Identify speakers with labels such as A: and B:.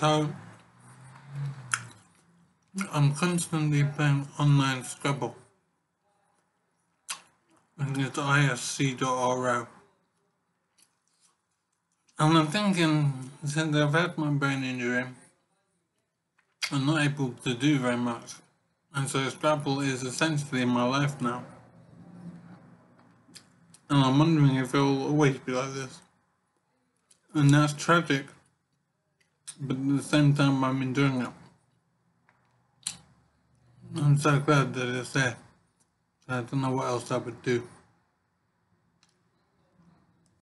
A: So I'm constantly playing online Scrabble. And it's isc.ro. And I'm thinking, since I've had my brain injury, I'm not able to do very much. And so Scrabble is essentially my life now. And I'm wondering if it will always be like this. And that's tragic. But at the same time, I'm enjoying it. I'm so glad that it's there. I don't know what else I would do.